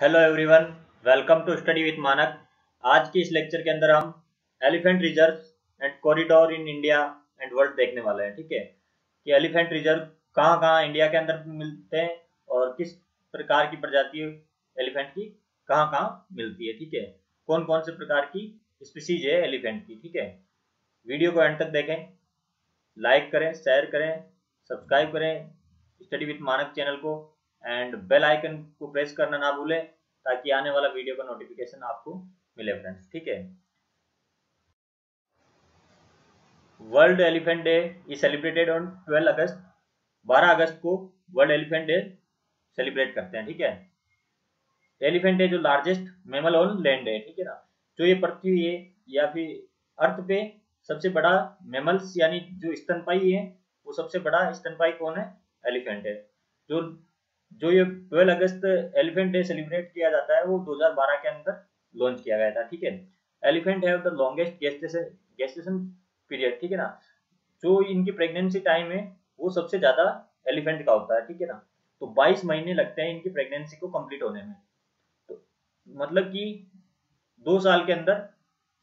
Hello everyone welcome to study with Manak आज के इस लेक्चर के अंदर हम elephant reserve and corridor in India and world देखने वाले हैं, ठीक है? कि एलिफेंट रिज़र्व कहाँ कहाँ इंडिया के अंदर मिलते हैं और किस प्रकार की प्रजाति एलिफेंट की कहाँ कहाँ मिलती है, ठीक है? कौन कौन से प्रकार की स्पीसीज है एलिफेंट की, ठीक है? वीडियो को एंड तक देखें लाइक करें शेयर करें सब्सक्राइब करें स्टडी विथ मानक चैनल को एंड बेल आइकन को प्रेस करना ना भूलें, ताकि आने वाला वीडियो का नोटिफिकेशन आपको मिले फ्रेंड्स, ठीक है? World elephant day is celebrated on 12 August 12 अगस्त को वर्ल्ड एलिफेंट डे सेलिब्रेट करते हैं, ठीक है? एलिफेंट डे जो लार्जेस्ट मेमल ऑन लैंड है, ठीक है ना? जो ये पृथ्वी है, या फिर अर्थ पे सबसे बड़ा मेमल्स यानी जो स्तनपाई है, वो सबसे बड़ा स्तनपाई कौन है? एलिफेंट है। जो जो ये 12 अगस्त एलिफेंट डे सेलिब्रेट किया जाता है, वो 2012 के अंदर लॉन्च किया गया था, ठीक है? Elephant the longest gestation period, ठीक है ना? जो इनकी प्रेगनेंसी टाइम है, वो सबसे ज़्यादा एलिफेंट का होता है, ठीक है ना? तो 22 महीने लगते हैं इनकी प्रेगनेंसी को कंप्लीट होने में। तो मतलब कि दो साल के अंदर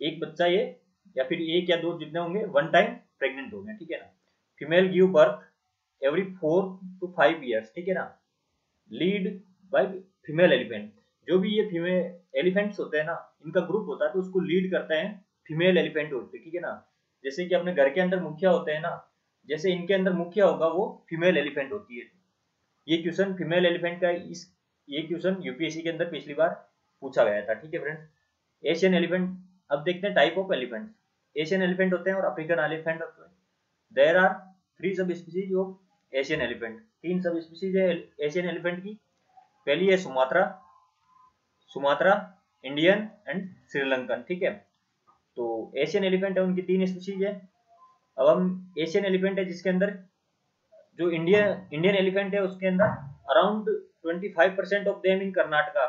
एक बच्चा ये, या फिर एक या दो जितने होंगे वन टाइम प्रेग्नेंट होंगे ठीक है ना? Female give birth every four to five years ठीक है ना? लीड बाय फीमेल एलिफेंट जो भी ये फीमेल एलिफेंट्स होते हैं ना, इनका ग्रुप होता है तो उसको लीड करते हैं फीमेल एलिफेंट होते हैं, ठीक है ना? जैसे कि अपने घर के अंदर मुखिया होते हैं ना, जैसे इनके अंदर मुखिया होगा वो फीमेल एलिफेंट होती है। ये क्वेश्चन फीमेल एलिफेंट का इस, ये क्वेश्चन यूपीएससी के अंदर पिछली बार पूछा गया था, ठीक है फ्रेंड्स एशियन एलिफेंट अब देखते हैं type of elephant Asian elephant होते हैं और अफ्रीकन एलिफेंट होते हैं। There are three sub species of Asian elephant तीन सब स्पीसीज है एशियन एलिफेंट की। पहली है Sumatra Sumatra Indian and Sri Lankan ठीक है? तो एशियन एलिफेंट है, उनकी तीन स्पीसीज है। अब हम एशियन एलिफेंट है, जिसके अंदर जो इंडिया इंडियन एलिफेंट है, उसके अंदर around 25 percent of them in Karnataka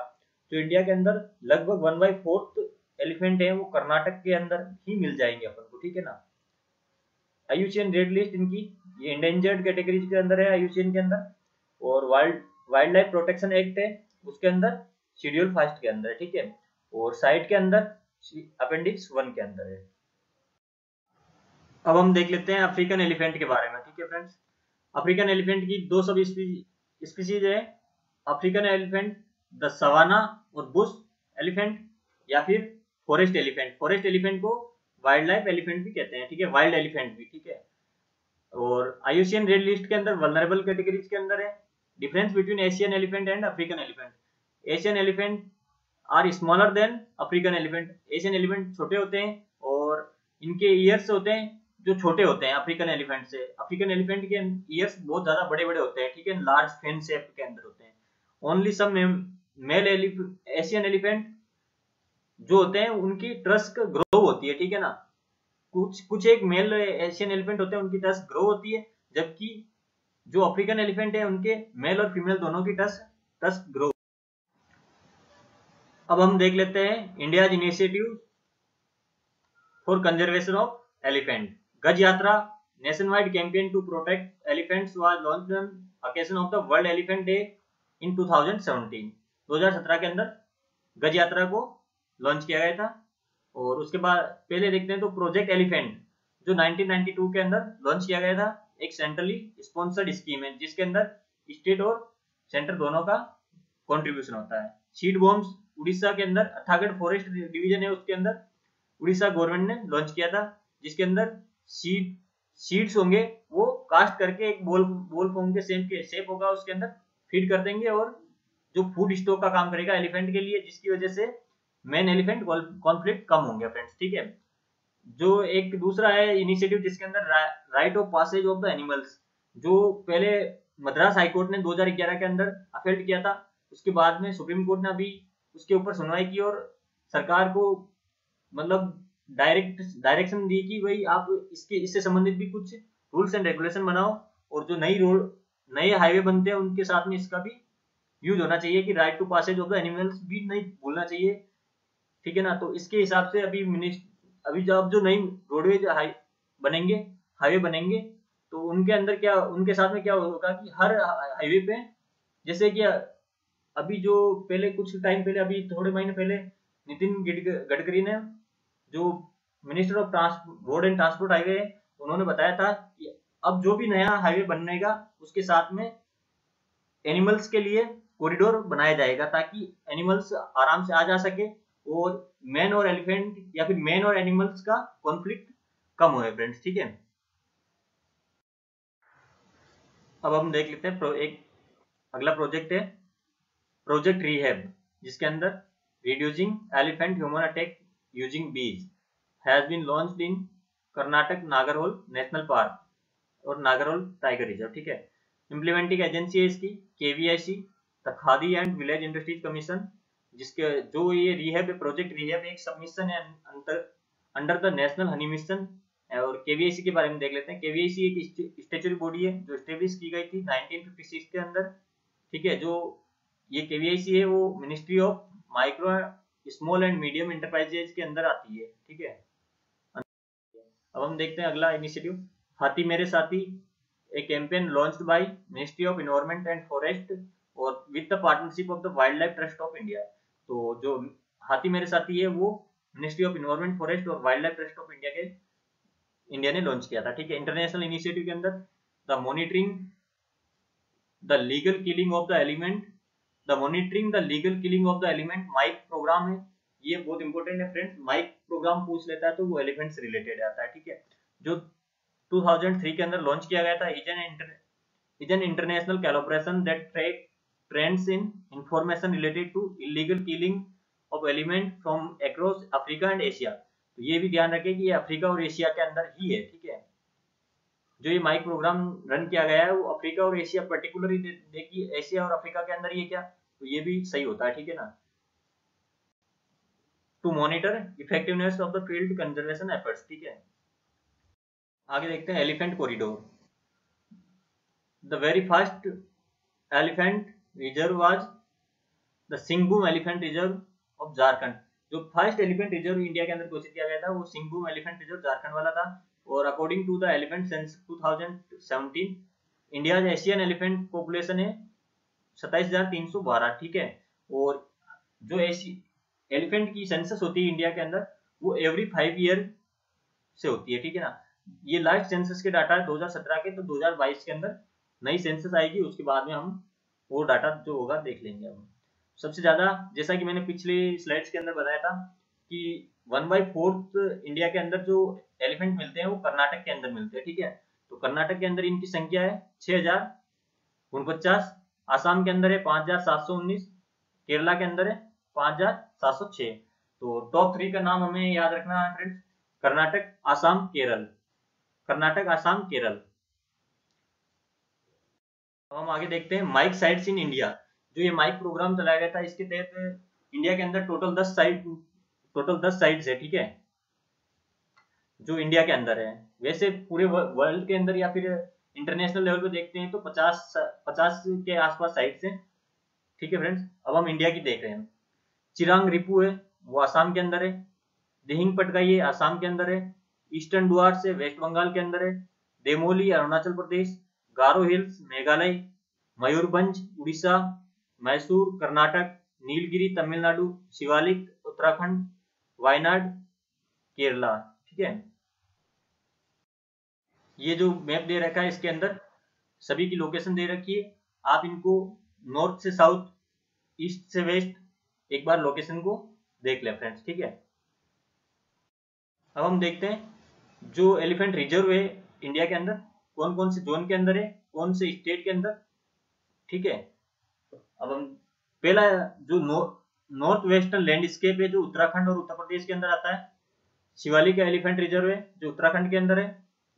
जो इंडिया के अंदर लगभग वन बाई फोर्थ एलिफेंट है, वो कर्नाटक के अंदर ही मिल जाएँगे अपन को, ठीक है ना? आयुशियन रेड लिस्ट इनकी ये इंडेंजर्ड कैटेगरी के अंदर है आयुशियन के अंदर, और wild wildlife protection act है, उसके अंदर शेड्यूल फास्ट के अंदर, ठीक है? और साइट के अंदर अपेंडिक्स वन के अंदर है। अब हम देख लेते हैं अफ्रीकन एलिफेंट के बारे में, ठीक है फ्रेंड्स अफ्रीकन एलिफेंट की दो सब स्पीसीज है। अफ्रीकन एलिफेंट द सवाना और बुश एलिफेंट या फिर फॉरेस्ट एलिफेंट फॉरेस्ट एलिफेंट को वाइल्ड लाइफ एलिफेंट भी कहते हैं, ठीक है? वाइल्ड एलिफेंट भी, ठीक है? और आयुशियन रेड लिस्ट के अंदर वलनरेबल कैटेगरीज के अंदर है। Difference between Asian elephant and African elephant Asian elephant are smaller than African elephant Asian elephant छोटे होते हैं और इनके ईयर्स होते हैं जो छोटे होते हैं अफ्रीकन एलिफेंट से। अफ्रीकन एलिफेंट के ईयर्स बहुत ज़्यादा बड़े बड़े होते हैं, ठीक है? लार्ज फेन शेप के अंदर होते हैं। Only some male Asian elephant जो होते हैं, उनकी ट्रस्क ग्रो होती है, ठीक है ना? कुछ कुछ एक मेल एशियन एलिफेंट होते हैं, उनकी टस ग्रो होती है, जबकि जो अफ्रीकन एलिफेंट है, उनके मेल और फीमेल दोनों की टस टस ग्रो अब हम देख लेते हैं India initiative for conservation of elephant Gaj Yatra nationwide campaign to protect elephants was launch on of the world elephant day in 2017 2017 के अंदर गज यात्रा को लॉन्च किया गया था। और उसके बाद पहले देखते हैं तो प्रोजेक्ट एलिफेंट जो 1992 के अंदर लॉन्च किया गया था, एक सेंट्रली स्पॉन्सर्ड स्कीम है, जिसके अंदर स्टेट और सेंटर दोनों का कंट्रीब्यूशन होता है। सीड बॉम्ब्स उड़ीसा के अंदर, अथागढ़ फॉरेस्ट डिवीज़न है उसके अंदर, उड़ीसा गवर्नमेंट ने लॉन्च किया था, जिसके अंदर सीड सीड्स होंगे, वो कास्ट करके एक बोल बोल फॉर्म के सेम के शेप होगा उसके अंदर फ़ीड कर देंगे और जो फ़ूड स्टॉक का काम करेगा एलिफेंट के लिए, जिसकी वजह से मैन एलिफेंट कॉन्फ्लिक्ट कम होंगे फ्रेंड्स ठीक है? जो एक दूसरा है इनिशिएटिव जिसके अंदर right of passage of the animals जो पहले मद्रास हाईकोर्ट ने 2011 के अंदर अफेल्ट किया था, उसके बाद में सुप्रीम कोर्ट ने अभी उसके ऊपर सुनवाई की और सरकार को मतलब डायरेक्ट डायरेक्शन दी कि भाई आप इसके, इससे संबंधित भी कुछ रूल्स एंड रेगुलेशन बनाओ और जो नई रोड नए हाईवे बनते हैं, उनके साथ में इसका भी यूज़ होना चाहिए कि right to passage of the animals भी नहीं भूलना चाहिए। ठीक है ना? तो इसके हिसाब से अभी अभी जब जो नई रोडवेज़ हाई, बनेंगे हाईवे बनेंगे तो उनके अंदर क्या, उनके साथ में क्या होगा कि हर हाईवे पे जैसे कि अभी जो पहले, कुछ टाइम पहले, अभी थोड़े महीने पहले नितिन गडकरी ने जो minister of road and transport highway उन्होंने बताया था कि अब जो भी नया हाईवे बनेगा, उसके साथ में एनिमल्स के लिए कॉरिडोर बनाया जाएगा ताकि एनिमल्स आराम से आ जा सके। और मैन और एलिफेंट या फिर मैन और एनिमल्स का कॉन्फ्लिक्ट कम हो फ्रेंड्स ठीक है? अब हम देख लेते हैं एक अगला प्रोजेक्ट है प्रोजेक्ट रिहेब जिसके अंदर reducing elephant human attack using bees has been launched in Karnataka Nagarhole national park और नागरहोल टाइगर रिज़र्व ठीक है? इंप्लीमेंटिंग एजेंसी है इसकी KVIC the Khadi and village industries commission जिसके जो ये रिहेब प्रोजेक्ट रिहेब एक सबमिशन है under the national honey mission और केवीआईसी के बारे में देख लेते हैं। केवीआईसी एक स्टेचुरी बॉडी है, जो स्टेब्लिश की गई थी 1956 के अंदर, ठीक है, जो ये केवीआईसी है, वो ministry of micro small and medium enterprises के अंदर आती है, ठीक है। अब हम देखते हैं अगला initiative Haathi Mere Saathi a campaign launched by ministry of environment and forest और with the partnership of the wild life trust of India तो जो हाथी मेरे साथी है, वो मिनिस्ट्री ऑफ़ इन्वायरमेंट फॉरेस्ट और wild life trust of India के India ने launch किया था, ठीक है? इंटरनेशनल इनिशिएटिव के अंदर the monitoring the legal killing of the elephant the monitoring the legal killing of the elephant MIKE programme है, ये बहुत इंपॉर्टेंट है फ्रेंड्स माइक प्रोग्राम पूछ लेता है तो वो एलिमेंट से रिलेटेड आता है, ठीक है? जो 2003 के अंदर लॉन्च किया गया था is an inter is an international collaboration that track trends in information related to illegal killing of elephant from across Africa and Asia तो ये भी ध्यान रखें कि ये अफ्रीका और एशिया के अंदर ही है, ठीक है? जो ये माइक प्रोग्राम रन किया गया है, वो अफ्रीका और एशिया पर्टिकुलरली देखिए एशिया और अफ्रीका के अंदर ये क्या? तो ये भी सही होता है, ठीक है ना? To monitor effectiveness of the field conservation efforts ठीक है? आगे देखते हैं elephant corridor the very first elephant reserve was the सिंगबूम elephant reserve of Jharkhand जो फ़र्स्ट एलिफेंट रिज़र्व इंडिया के अंदर घोषित किया गया था, वो सिंगबूम एलिफेंट रिज़र्व झारखंड वाला था। और according to the elephant census 2017 India Asian elephant population है सताइस हज़ार तीन सौ बारह, ठीक है? और जो ऐसी एलिफेंट की सेंसस होती है इंडिया के अंदर, वो एवरी फाइव ईयर से होती है, ठीक है ना? ये लास्ट सेंसस के डाटा है 2017 के तो 2022 के अंदर नई सेंसस आएगी, उसके बाद में हम वो डाटा जो होगा देख लेंगे हम। सबसे ज़्यादा, जैसा कि मैंने पिछले स्लाइड्स के अंदर बताया था कि वन बाई फोर्थ इंडिया के अंदर जो एलिफेंट मिलते हैं, वो कर्नाटक के अंदर मिलते हैं, ठीक है? तो कर्नाटक के अंदर इनकी संख्या है छह हज़ार, उनपचास, आसाम के अंदर है पाँच हज़ार सात सौ उन्नीस, केरला के अंदर है पाँच हज़ार सात सौ छह। तो टॉप थ्री का नाम हमें याद रखना है फ्रेंड्स कर्नाटक, आसाम, केरल। कर्नाटक, आसाम, केरल। हम आगे देखते हैं माइक साइट्स इन इंडिया जो ये माइक प्रोग्राम चलाया गया था, इसके तहत इंडिया के अंदर टोटल दस साइट टोटल दस साइट्स है, ठीक है? जो इंडिया के अंदर है। वैसे पूरे वर्ल्ड के अंदर या फिर इंटरनेशनल लेवल पे देखते हैं तो पचास पचास के आसपास साइट्स हैं। ठीक है फ्रेंड्स अब हम इंडिया की देख रहे हैं। चिरांग, रिपू है, वो आसाम के अंदर है। दिहिंग पटकाई है, आसाम के अंदर है। ईस्टर्न डुआर से वेस्ट बंगाल के अंदर है। देमोली, अरुणाचल प्रदेश गारो हिल्स मेघालय मयूरभंज उड़ीसा मैसूर कर्नाटक नीलगिरी तमिलनाडु शिवालिक उत्तराखंड वायनाड केरला ठीक है? ये जो मैप दे रखा है इसके अंदर, सभी की लोकेशन दे रखी है। आप इनको नॉर्थ से साउथ ईस्ट से वेस्ट एक बार लोकेशन को देख ले फ्रेंड्स ठीक है? अब हम देखते हैं, जो एलिफेंट रिज़र्व है इंडिया के अंदर कौन कौन से जोन के अंदर है, कौन से स्टेट के अंदर? ठीक है? अब हम पहला जो नॉर्थ वेस्टर्न लैंडस्केप है, जो उत्तराखंड और उत्तर प्रदेश के अंदर आता है, शिवालिक का एलिफेंट रिज़र्व है, जो उत्तराखंड के अंदर है,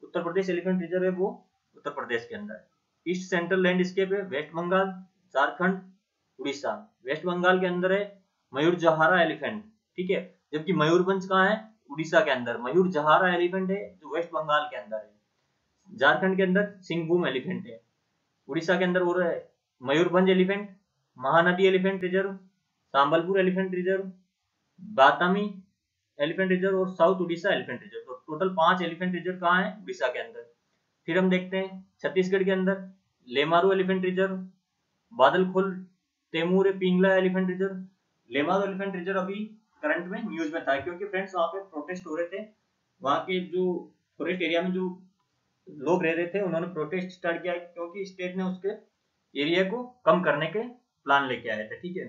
उत्तर प्रदेश एलिफेंट रिज़र्व है, वो उत्तर प्रदेश के अंदर ईस्ट सेंट्रल लैंडस्केप है, वेस्ट बंगाल, झारखंड, उड़ीसा। वेस्ट बंगाल के अंदर है, मयूर जहारा एलिफेंट, ठीक है? जबकि मयूरभंज कहाँ है? उड़ीसा के अंदर। मयूर जहारा एलिफेंट है, जो वेस्ट बंगाल के अंदर है। झारखंड के अंदर सिंहभूम एलिफेंट है। उड़ीसा के अंदर वो Mayurbhanj elephant Mahanadi elephant reserve, Sambalpur elephant reserve, Baitarani elephant reserve और साउथ उड़ीसा एलिफेंट रिज़र्व। तो टोटल पाँच एलिफेंट रिज़र्व कहाँ है? उड़ीसा के अंदर। फिर हम देखते हैं छत्तीसगढ़ के अंदर Lemru elephant reserve Badalkhol Tamor, Pingla elephant reserve. Lemru elephant reserve अभी करंट में न्यूज़ में था, क्योंकि फ्रेंड्स वहाँ पे प्रोटेस्ट हो रहे थे। वहाँ के जो फॉरेस्ट एरिया में जो लोग रह रहे थे, उन्होंने प्रोटेस्ट स्टार्ट किया क्योंकि स्टेट ने उसके एरिया को कम करने के प्लान लेके आए थे, ठीक है?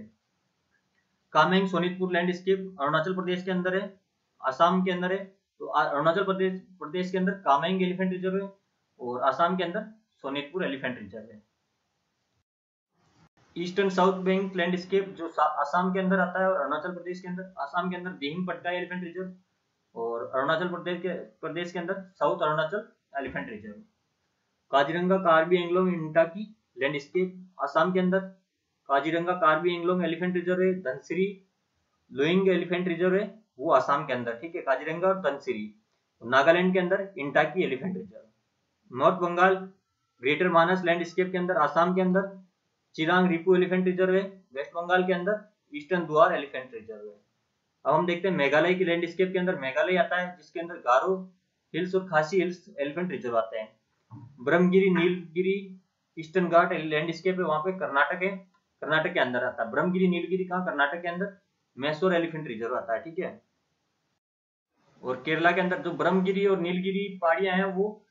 कामेंग सोनितपुर लैंडस्केप अरुणाचल प्रदेश के अंदर है, आसाम के अंदर है तो अरुणाचल प्रदेश प्रदेश के अंदर कामेंग एलिफेंट रिज़र्व है और आसाम के अंदर सोनितपुर एलिफेंट रिज़र्व है। ईस्टर्न साउथ बैंक लैंडस्केप जो आसाम के अंदर आता है और अरुणाचल प्रदेश के अंदर, आसाम के अंदर भीम पट्टा एलिफेंट रिज़र्व और अरुणाचल प्रदेश के प्रदेश के अंदर south Arunachal elephant reserve. Kaziranga, Karbi, Anglong, Intanki, landscape, Assam के अंदर काजीरंगा, कार्बी, एंग्लोंग, एलिफेंट रिज़र्व है, धनसिरी, लोइंग एलिफेंट रिज़र्व है, वो आसाम के अंदर, ठीक है, काजीरंगा और धनसिरी। नागालैंड के अंदर Intanki elephant reserve. North Bengal, greater Manas landscape के अंदर, आसाम के अंदर चिरांग, रिपू एलिफेंट रिज़र्व है, वेस्ट बंगाल के अंदर ईस्टर्न द्वार एलिफेंट रिज़र्व है। अब हम देखते हैं मेघालय की लैंडस्केप के अंदर मेघालय आता है, जिसके अंदर गारो हिल्स और खासी हिल्स, एलिफेंट रिज़र्व आते हैं। ब्रह्मगिरी, नीलगिरी, ईस्टर्न घाट लैंडस्केप है, वहाँ पे कर्नाटक है, कर्नाटक के अंदर आता है। ब्रह्मगिरी, नीलगिरी कहा, कर्नाटक के अंदर? मैसूर एलिफेंट रिज़र्व आता है, ठीक है? और केरला के अंदर जो ब्रह्मगिरी और नीलगिरी पहाड़ियाँ हैं, वो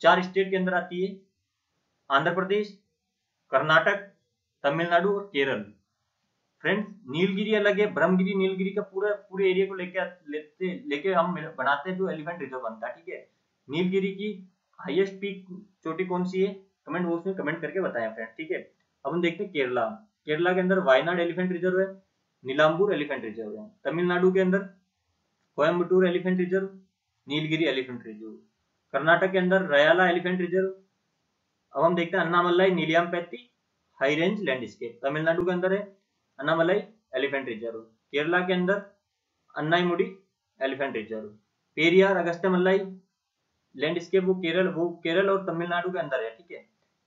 चार स्टेट के अंदर आती है। आंध्र प्रदेश, कर्नाटक, तमिलनाडु और केरल। फ्रेंड्स नीलगिरी अलग है ब्रह्मगिरी नीलगिरी का पूरा, पूरे एरिया को लेके लेते, लेके हम बनाते हैं जो एलिफेंट रिज़र्व बनता है, ठीक है? नीलगिरी की हाईएस्ट पीक चोटी कौन सी है? कमेंट बॉक्स में कमेंट करके बताएँ फ्रेंड ठीक है? अब हम देखते हैं केरला केरला के अंदर वायनाड एलिफेंट रिज़र्व है नीलाम्बूर एलिफेंट रिज़र्व है तमिलनाडु के अंदर Coimbatore elephant reserve Nilgiri elephant reserve Karnataka के अंदर रयाला एलिफेंट रिज़र्व अब हम देखते हैं Anamalai Nelliyampathy high range landscape Tamil Nadu के अंदर है अन्नामलाई एलिफेंट रिज़र्व केरला के अंदर Anamudi elephant reserve Periyar Agasthyamalai landscape वो केरल वो केरल और तमिलनाडु के अंदर है, ठीक है?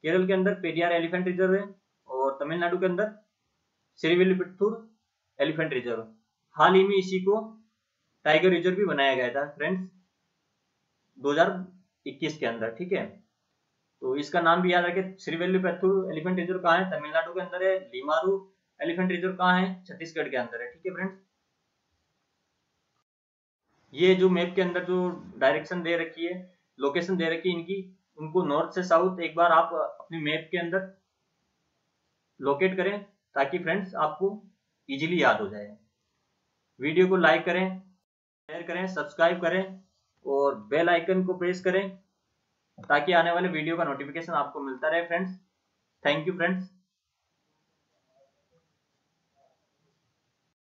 केरल के अंदर पेरियार एलिफेंट रिज़र्व है, और तमिलनाडु के अंदर श्रीविल्लिपुत्तूर एलिफेंट रिज़र्व हाल ही में इसी को टाइगर रिज़र्व भी बनाया गया था फ्रेंड्स 2021 के अंदर ठीक है? तो इसका नाम भी याद रखें श्रीविल्लिपुत्तूर एलिफेंट रिज़र्व कहाँ है? तमिलनाडु के अंदर है, लीमारू एलिफेंट रिज़र्व कहाँ है? छत्तीसगढ़ के अंदर है, ठीक है फ्रेंड्स ये जो मैप के अंदर जो डायरेक्शन दे रखी है लोकेशन दे रखी है इनकी, उनको नॉर्थ से साउथ एक बार आप अपने मैप के अंदर लोकेट करें, ताकि फ्रेंड्स आपको इजीली याद हो जाए। वीडियो को लाइक करें शेयर करें सब्सक्राइब करें, और बेल आइकन को प्रेस करें, ताकि आने वाले वीडियो का नोटिफिकेशन आपको मिलता रहे फ्रेंड्स थैंक यू फ्रेंड्स